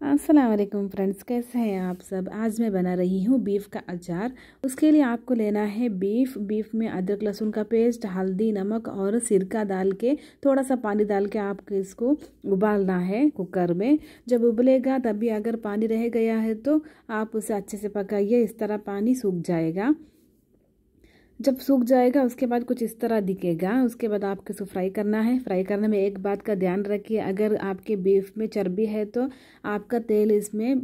वालेकुम फ्रेंड्स, कैसे हैं आप सब? आज मैं बना रही हूँ बीफ का अचार। उसके लिए आपको लेना है बीफ। बीफ में अदरक, लहसुन का पेस्ट, हल्दी, नमक और सिरका डाल के थोड़ा सा पानी डाल के आपको इसको उबालना है कुकर में। जब उबलेगा, तभी अगर पानी रह गया है तो आप उसे अच्छे से पकाइए, इस तरह पानी सूख जाएगा। जब सूख जाएगा, उसके बाद कुछ इस तरह दिखेगा। उसके बाद आपको इसको फ्राई करना है। फ्राई करने में एक बात का ध्यान रखिए, अगर आपके बीफ में चर्बी है तो आपका तेल इसमें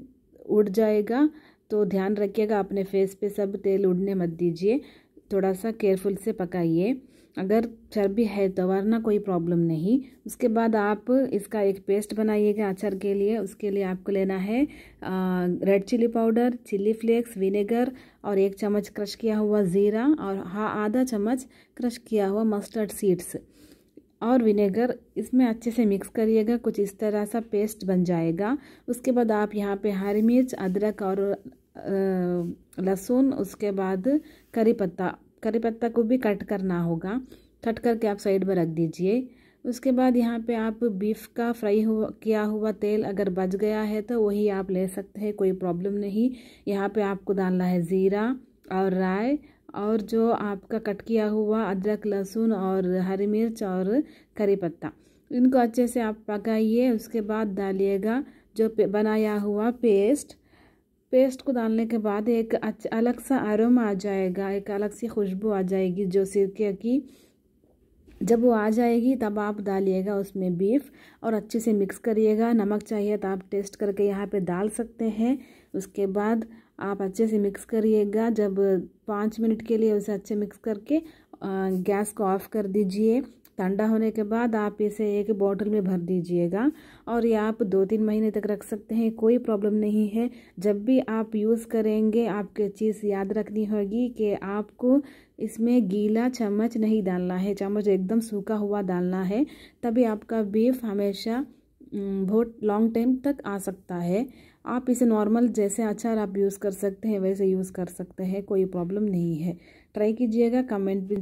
उड़ जाएगा। तो ध्यान रखिएगा, अपने फेस पे सब तेल उड़ने मत दीजिए। थोड़ा सा केयरफुल से पकाइए। अगर चर्बी है तो वरना कोई प्रॉब्लम नहीं। उसके बाद आप इसका एक पेस्ट बनाइएगा अचार के लिए। उसके लिए आपको लेना है red chilli powder chilli flakes vinegar और एक चम्मच क्रश किया हुआ ज़ीरा और हाँ आधा चम्मच क्रश किया हुआ मस्टर्ड सीड्स और विनेगर इसमें अच्छे से मिक्स करिएगा, कुछ इस तरह सा पेस्ट बन जाएगा। उसके बाद आप यहाँ पे हरी मिर्च, अदरक और लहसुन, उसके बाद करी पत्ता। करी पत्ता को भी कट करना होगा। कट करके आप साइड में रख दीजिए। उसके बाद यहाँ पे आप बीफ का फ्राई हुआ, किया हुआ तेल अगर बच गया है तो वही आप ले सकते हैं, कोई प्रॉब्लम नहीं। यहाँ पे आपको डालना है ज़ीरा और राय और जो आपका कट किया हुआ अदरक, लहसुन और हरी मिर्च और करी पत्ता। इनको अच्छे से आप पकाइए। उसके बाद डालिएगा जो बनाया हुआ पेस्ट। पेस्ट को डालने के बाद एक अलग सा आरोमा आ जाएगा, एक अलग सी खुशबू आ जाएगी जो सिरके की, जब वो आ जाएगी तब आप डालिएगा उसमें बीफ और अच्छे से मिक्स करिएगा। नमक चाहिए तो आप टेस्ट करके यहाँ पे डाल सकते हैं। उसके बाद आप अच्छे से मिक्स करिएगा। जब पाँच मिनट के लिए उसे अच्छे मिक्स करके गैस को ऑफ़ कर दीजिए। ठंडा होने के बाद आप इसे एक बॉटल में भर दीजिएगा और ये आप दो तीन महीने तक रख सकते हैं, कोई प्रॉब्लम नहीं है। जब भी आप यूज़ करेंगे, आपके चीज़ याद रखनी होगी कि आपको इसमें गीला चम्मच नहीं डालना है, चम्मच एकदम सूखा हुआ डालना है, तभी आपका बीफ हमेशा बहुत लॉन्ग टाइम तक आ सकता है। आप इसे नॉर्मल जैसे अचार आप यूज़ कर सकते हैं, वैसे यूज़ कर सकते हैं, कोई प्रॉब्लम नहीं है। ट्राई कीजिएगा कमेंट भी